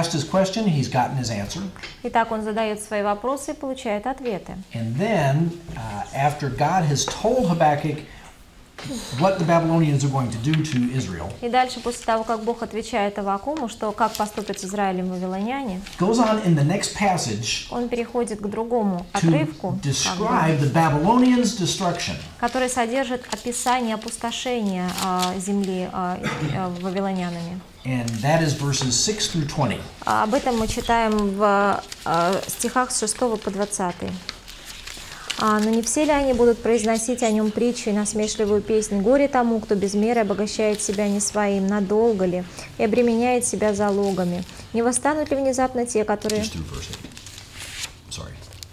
asked his question, he's gotten his answer, Итак, он задает свои вопросы и получает ответы. and then uh, after God has told Habakkuk what the Babylonians are going to do to Israel, И дальше, после того, как Бог отвечает Авакуму, что как поступят с Израилем вавилоняне, goes on in the next passage он переходит к другому отрывку, describe the Babylonians' destruction. который содержит описание опустошения а, земли а, а, вавилонянами. And that is verses 6 through 20. А Об этом мы читаем в стихах с 6 по 20. А, «Но не все ли они будут произносить о нем притчу и насмешливую песнь? Горе тому, кто без меры обогащает себя не своим, надолго ли, и обременяет себя залогами. Не восстанут ли внезапно те, которые...»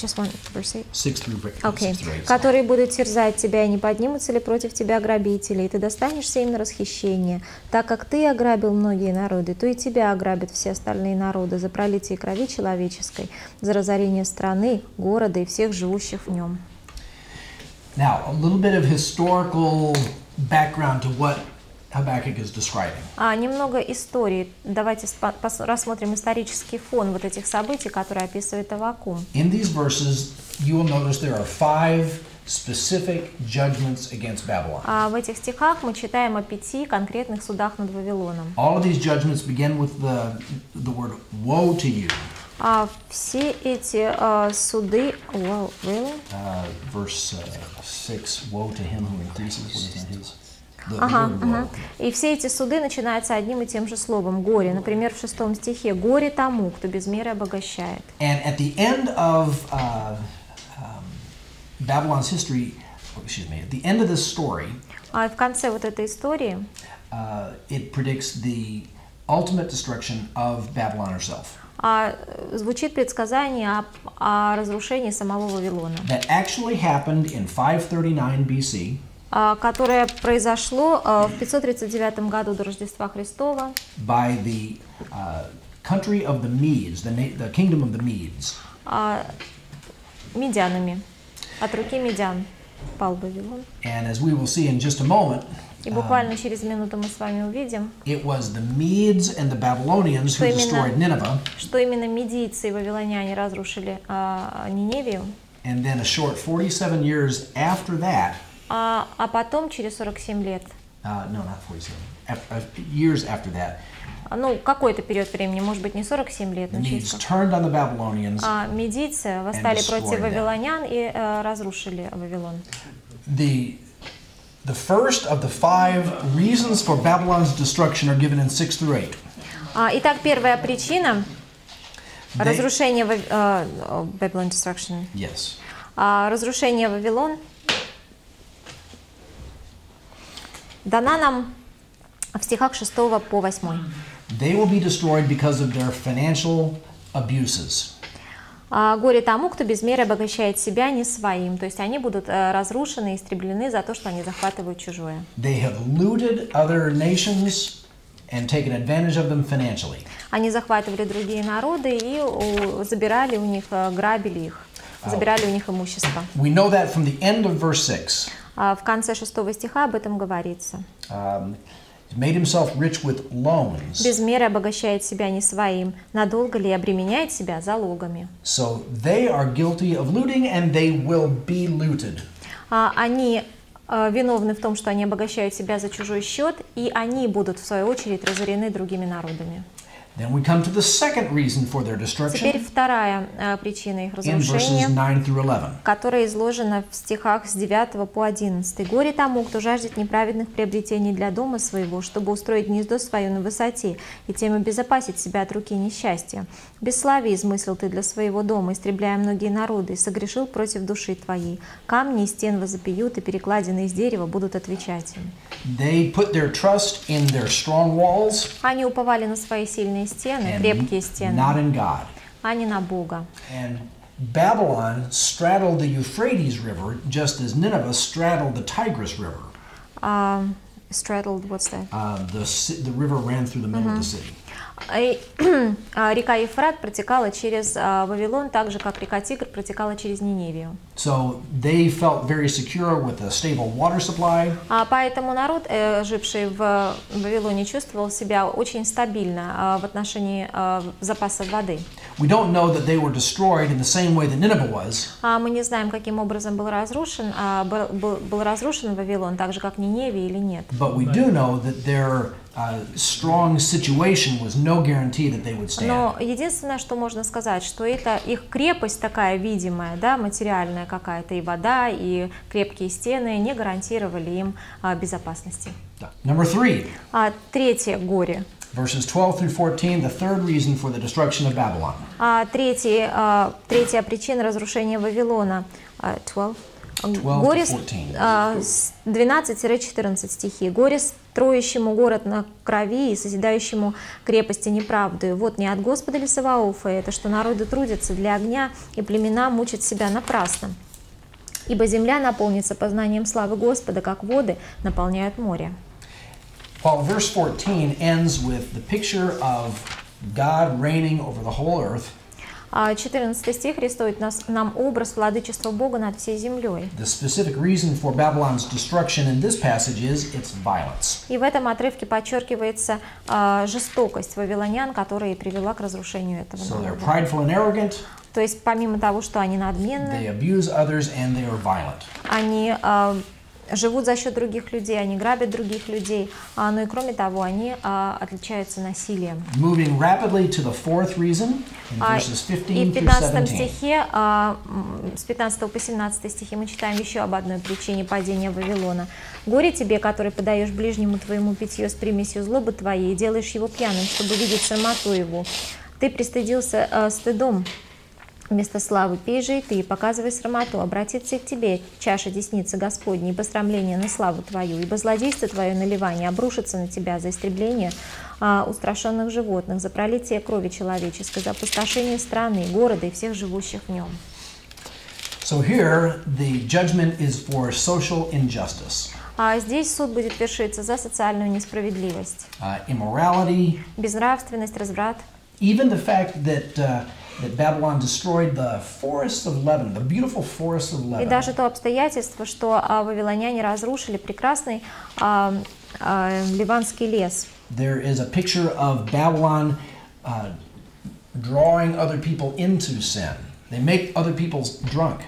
Just through verse 8. Sorry. Just one verse eight. 6 through, ver- Окей. 6 through 8. «Которые будут терзать тебя, и не поднимутся ли против тебя грабители, и ты достанешься им на расхищение. Так как ты ограбил многие народы, то и тебя ограбят все остальные народы за пролитие крови человеческой, за разорение страны, города и всех живущих в нем». Now, a little bit of historical background to what Habakkuk is describing. А немного истории. Давайте рассмотрим исторический фон вот этих событий, которые описывает Авакум. In these verses, you will notice there are five specific judgments against Babylon. А в этих стихах мы читаем о пяти конкретных судах над Вавилоном. All of these judgments begin with the, the word woe to you. А все эти а, суды... Wow, really? Uh, verse uh, 6 Woe to him who increases. What is his? The Ага, ага. И все эти суды начинаются одним и тем же словом – горе. Например, в шестом стихе «Горе тому, кто без меры обогащает». And at the end of uh, um, Babylon's history, oh, excuse me, at the end of this story, А в конце вот этой истории uh, it predicts the ultimate destruction of Babylon herself. а, звучит предсказание о, о разрушении самого Вавилона, That actually happened in 539 BC которое произошло а, в 539 году до Рождества Христова by the uh, country of the Medes, the, the kingdom of the Medes. а, медянами. От руки медян пал Вавилон. And as we will see in just a moment, И буквально через минуту мы с вами увидим, it was the Medes and the Babylonians who Что именно? destroyed Nineveh. что именно медийцы и вавилоняне разрушили а, Ниневию, And then a short 47 years after that, а, а потом, через 47 лет, uh, no, not 47, af- uh, years after that, а, ну, какой-то период времени, может быть, не 47 лет, но Medes turned on the Babylonians. а, медийцы восстали против вавилонян и э, разрушили Вавилон. The, the first of the five reasons for Babylon's destruction are given in 6 through 8. А, итак, первая причина разрушения э, Babylon destruction. Yes. А, разрушение Вавилон дана нам в стихах 6 по 8. They will be destroyed because of their financial abuses. А, Горе тому, кто без меры обогащает себя не своим. То есть они будут э, разрушены, истреблены за то, что они захватывают чужое. They have looted other nations and taken advantage of them financially. Они захватывали другие народы и забирали у них, э, грабили их, забирали у них имущество. We know that from the end of verse 6. А В конце шестого стиха об этом говорится. Um, made himself rich with loans. Без меры обогащает себя не своим, надолго ли обременяет себя залогами. So they are guilty of looting and they will be looted. А, Они э, виновны в том, что они обогащают себя за чужой счет, и они будут, в свою очередь, разорены другими народами. Then we come to the second reason for their Теперь destruction вторая э, причина их разрушения, 9 through 11. которая изложена в стихах с 9 по 11. «Горе тому, кто жаждет неправедных приобретений для дома своего, чтобы устроить гнездо свое на высоте, и тем обезопасить себя от руки несчастья. Бесславие измыслил ты для своего дома, истребляя многие народы, и согрешил против души твоей. Камни из стен возопьют, и перекладины из дерева будут отвечать им». Они уповали на свои сильные стены, and крепкие стены, not in God. а не на Бога. And Babylon straddled the Euphrates River just as Nineveh straddled the Tigris River. А, Straddled, what's that? Uh, the, ci- the river ran through the middle of the city. И, а, Река Ефрат протекала через а, Вавилон, так же, как река Тигр протекала через Ниневию. So they felt very secure with a stable water supply. А Поэтому народ, э, живший в Вавилоне, чувствовал себя очень стабильно а, в отношении а, запаса воды. We don't know that they were destroyed in the same way that Nineveh was, А Мы не знаем, каким образом был разрушен, а, был, разрушен Вавилон, так же, как Ниневия или нет. but we do know that their uh, strong situation was no guarantee that they would stand. Но единственное, что можно сказать, что это их крепость такая видимая, да, материальная какая-то, и вода, и крепкие стены не гарантировали им а, безопасности. Number three, А третье горе. Verses 12 through 14, the third reason for the destruction of Babylon. А третий, а, третья причина разрушения Вавилона. А, 12. 12 Горе с- to 14. а, с 12-14 стихи. «Горе строящему город на крови и созидающему крепости неправдою. Вот не от Господа ли Саваофа это, что народы трудятся для огня, и племена мучат себя напрасно. Ибо земля наполнится познанием славы Господа, как воды наполняют море». While verse 14 ends with the picture of God reigning over the whole earth, А 14 стих рисует нас, нам образ владычества Бога над всей землей. the specific reason for Babylon's destruction in this passage is its violence. И в этом отрывке подчеркивается а, жестокость вавилонян, которая привела к разрушению этого So they're народа. prideful and arrogant, То есть помимо того, что они надменны, they abuse others, and they are violent. они а, живут за счет других людей, они грабят других людей, а, ну и кроме того, они а, отличаются насилием. Moving rapidly to the fourth reason in А, verses И 15 в through 15 17. стихе, а, с 15 по 17 стихи мы читаем еще об одной причине падения Вавилона. «Горе тебе, который подаешь ближнему твоему питье с примесью злобы твоей и делаешь его пьяным, чтобы видеть самоту его. Ты пристыдился а, стыдом, Вместо славы пей же и ты, показывай срамоту, обратится и к тебе чаша десницы Господней, ибо срамление на славу твою, ибо злодейство твое наливание обрушится на тебя за истребление а, устрашенных животных, за пролитие крови человеческой, за опустошение страны, города и всех живущих в нем. So here, the judgment is for social injustice, А здесь суд будет вершиться за социальную несправедливость, uh, immorality, безнравственность, разврат, even the fact that, uh, that Babylon destroyed the forests of Lebanon, the beautiful forests of и даже то обстоятельство, что а, вавилоняне разрушили прекрасный а, а, ливанский лес. There is a picture of Babylon uh, drawing other people into sin. They make other people drunk.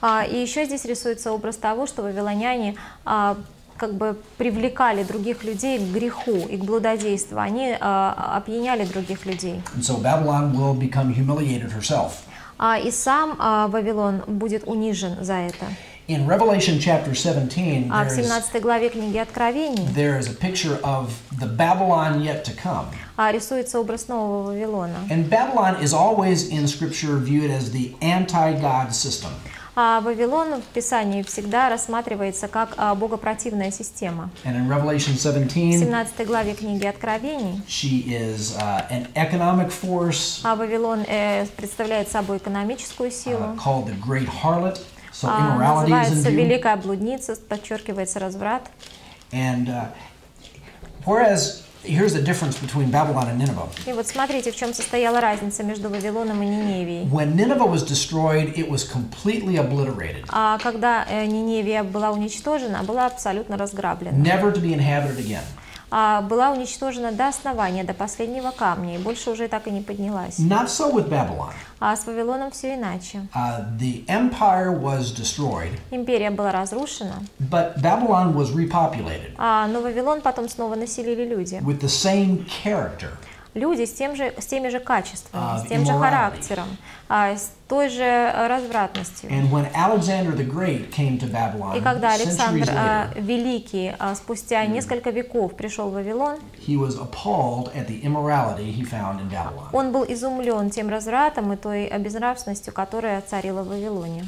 А, И еще здесь рисуется образ того, что вавилоняне а, как бы привлекали других людей к греху и к блудодейству. Они а, опьяняли других людей. And so Babylon will become humiliated herself. А, И сам а, Вавилон будет унижен за это. In Revelation chapter 17, А в there is, 17 главе книги Откровений there is a picture of the Babylon yet to come. а, рисуется образ нового Вавилона. And Babylon is always in Scripture viewed as the anti God system. А Вавилон в Писании всегда рассматривается как а, богопротивная система. В 17, 17 главе книги Откровений she is uh, an economic force а Вавилон э, представляет собой экономическую uh, силу. called the Great Harlot. So А, называется. Великая блудница, подчеркивается разврат. And uh, whereas here's the difference between Babylon and Nineveh. И вот смотрите, в чем состояла разница между Вавилоном и Ниневией. When Nineveh was destroyed, it was completely obliterated, А когда э, Ниневия была уничтожена, была абсолютно разграблена. never to be inhabited again. А была уничтожена до основания, до последнего камня, и больше уже так и не поднялась. Not so with Babylon. А с Вавилоном все иначе. Uh, the empire was destroyed, Империя была разрушена, but Babylon was repopulated а, но Вавилон потом снова населили люди. with the same character. Люди с, тем же, с теми же качествами, А, с тем же характером, а, с той же э, развратностью. Babylon И когда Александр а, later, Великий спустя несколько веков пришел в Вавилон, он был изумлен тем развратом и той безнравственностью, которая царила в Вавилоне.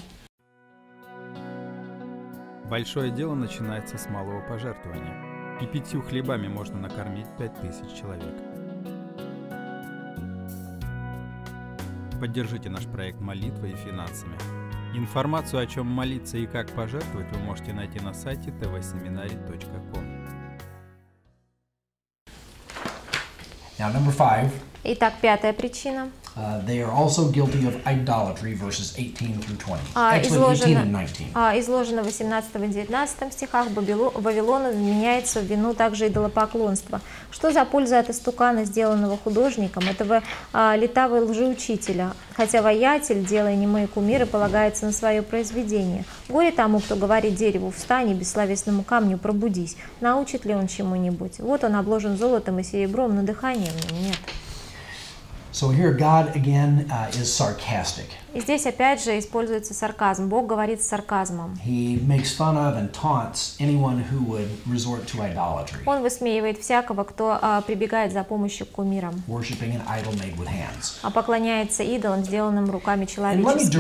Большое дело начинается с малого пожертвования. И пятью хлебами можно накормить пять тысяч человек. Поддержите наш проект молитвой и финансами. Информацию, о чем молиться и как пожертвовать, вы можете найти на сайте tvseminary.com. Итак, пятая причина uh, they are also guilty of idolatry, verses 18 through 20. А, Actually, 18 and изложено, 19. а, изложено в 18 и 19 стихах Бабило- Вавилона меняется в вину также идолопоклонства. Что за польза от истукана, сделанного художником, этого а, летавого лжеучителя? Хотя воятель, делая немые кумиры, полагается на свое произведение. Горе тому, кто говорит дереву «встань» и бессловесному камню «пробудись». Научит ли он чему-нибудь? Вот он обложен золотом и серебром, но нем нет. So here, God again uh, is sarcastic. И здесь опять же используется сарказм. Бог говорит с сарказмом. Он высмеивает всякого, кто а, прибегает за помощью к кумирам, а поклоняется идолам, сделанным руками человеческими.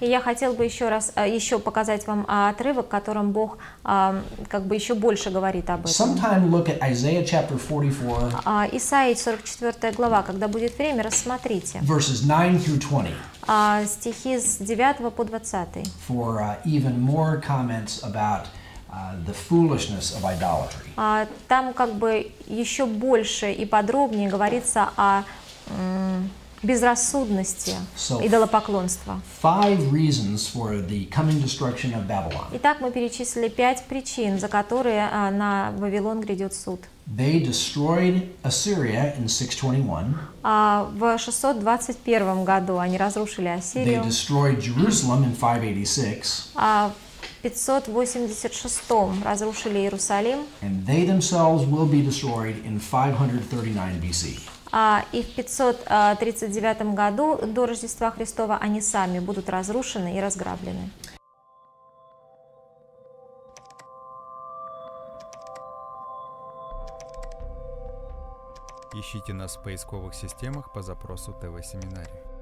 И я хотел бы еще раз, а, еще показать вам а, отрывок, в котором Бог а, как бы еще больше говорит об этом. Sometime look at Isaiah chapter 44, А, Исаии 44 глава, когда будет время, рассмотрите verses 9 through 20, а, стихи с 9 по 20. for uh, even more comments about uh, the foolishness of idolatry. А, Там как бы еще больше и подробнее говорится о м, безрассудности So- идолопоклонства. Five reasons for the coming destruction of Babylon. Итак, мы перечислили пять причин, за которые а, на Вавилон грядет суд. They destroyed Assyria in 621. А в 621 году они разрушили They Ассирию, destroyed Jerusalem in 586. а в 586 разрушили Иерусалим, And they themselves will be destroyed in 539 BC. А и в 539 году до Рождества Христова они сами будут разрушены и разграблены. Ищите нас в поисковых системах по запросу ТВ-семинарий.